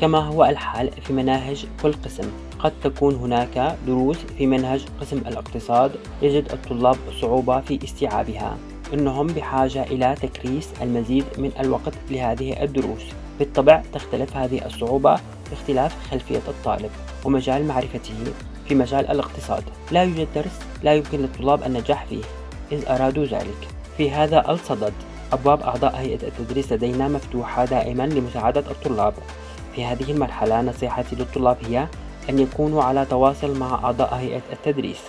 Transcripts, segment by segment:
كما هو الحال في مناهج كل قسم. قد تكون هناك دروس في منهج قسم الاقتصاد يجد الطلاب صعوبة في استيعابها إنهم بحاجة إلى تكريس المزيد من الوقت لهذه الدروس. بالطبع تختلف هذه الصعوبة باختلاف خلفية الطالب ومجال معرفته في مجال الاقتصاد. لا يوجد درس لا يمكن للطلاب النجاح فيه إذ أرادوا ذلك. في هذا الصدد أبواب أعضاء هيئة التدريس لدينا مفتوحة دائما لمساعدة الطلاب. في هذه المرحلة نصيحتي للطلاب هي أن يكونوا على تواصل مع أعضاء هيئة التدريس.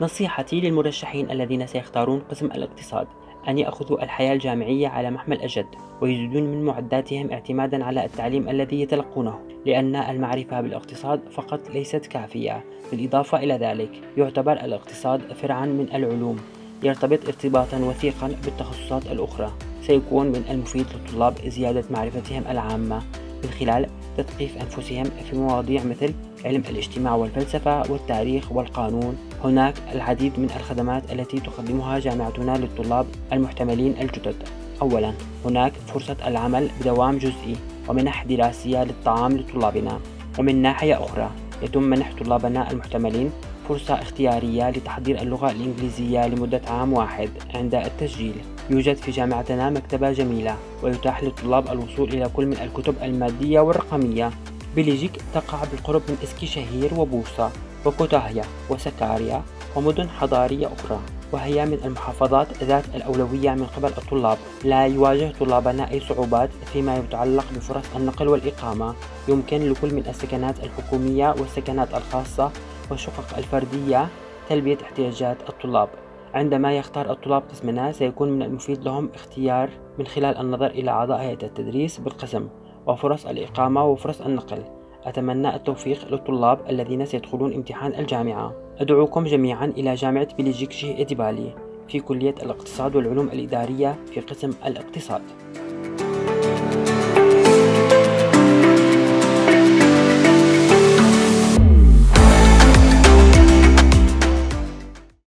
نصيحتي للمرشحين الذين سيختارون قسم الاقتصاد أن يأخذوا الحياة الجامعية على محمل أجد ويزيدون من معداتهم اعتمادا على التعليم الذي يتلقونه. لأن المعرفة بالاقتصاد فقط ليست كافية. بالإضافة إلى ذلك يعتبر الاقتصاد فرعا من العلوم. يرتبط ارتباطا وثيقا بالتخصصات الأخرى. سيكون من المفيد للطلاب زيادة معرفتهم العامة. من خلال تثقيف أنفسهم في مواضيع مثل علم الاجتماع والفلسفة والتاريخ والقانون. هناك العديد من الخدمات التي تقدمها جامعتنا للطلاب المحتملين الجدد. أولا هناك فرصة العمل بدوام جزئي ومنح دراسية للطعام لطلابنا ومن ناحية أخرى يتم منح طلابنا المحتملين فرصة اختيارية لتحضير اللغة الإنجليزية لمدة عام واحد عند التسجيل. يوجد في جامعتنا مكتبة جميلة ويتاح للطلاب الوصول إلى كل من الكتب المادية والرقمية. بلجيك تقع بالقرب من إسكيشهير وبوصة وكوتاهيا وسكاريا ومدن حضارية أخرى وهي من المحافظات ذات الأولوية من قبل الطلاب. لا يواجه طلابنا أي صعوبات فيما يتعلق بفرص النقل والإقامة. يمكن لكل من السكنات الحكومية والسكنات الخاصة والشقق الفردية تلبية احتياجات الطلاب. عندما يختار الطلاب قسمنا سيكون من المفيد لهم اختيار من خلال النظر إلى أعضاء هيئة التدريس بالقسم وفرص الإقامة وفرص النقل. أتمنى التوفيق للطلاب الذين سيدخلون امتحان الجامعة. أدعوكم جميعا إلى جامعة بلجيكشي إديبالي في كلية الاقتصاد والعلوم الإدارية في قسم الاقتصاد.